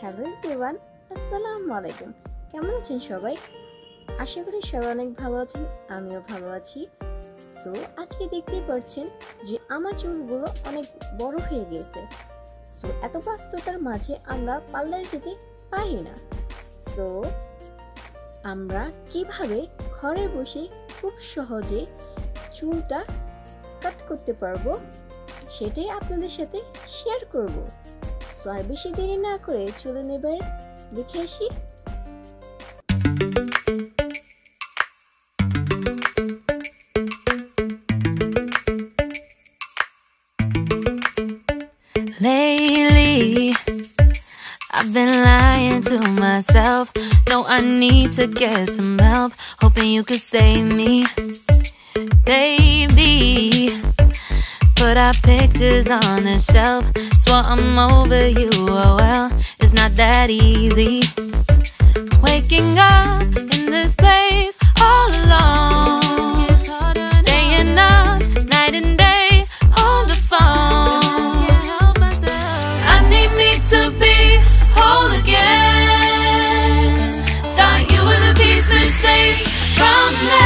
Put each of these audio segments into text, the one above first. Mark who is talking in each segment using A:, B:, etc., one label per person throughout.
A: Hello everyone, আসসালামু আলাইকুম। কেমন আছেন সবাই? আশা করি সবাই অনেক ভালো আছেন, আমিও ভালো আছি। সো আজকে দেখতেই পাচ্ছেন যে আমার চুলগুলো অনেক বড় হয়ে গেছে সো এত ব্যস্ততার মাঝে আমরা পার্লারে যেতে পারি না। সো আমরা কীভাবে ঘরে বসে খুব সহজে চুলটা কাট করতে পারব, সেটাই আপনাদের সাথে শেয়ার করব। সো আর বেশি দেরি না করে চলুন এবার দেখে আসি
B: Lately, I've been lying to myself. No, I need to get some help. Hoping you could save me, baby. Put our pictures on the shelf. Swore I'm over you. Oh well, it's not that easy. Waking up in this place all alone. Night and day on the phone. I need me to be whole again. Thought you were the piece missing from last.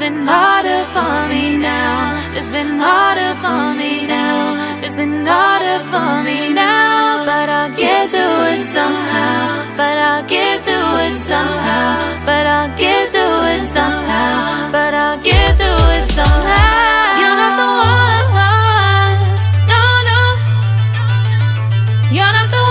B: It's been harder for me now. It's been harder for me now. It's been harder for me now. But I'll get through it somehow. But I'll get through it somehow. But I'll get through it somehow. But I'll get through it somehow. You're not the one. No, no. You're not the one.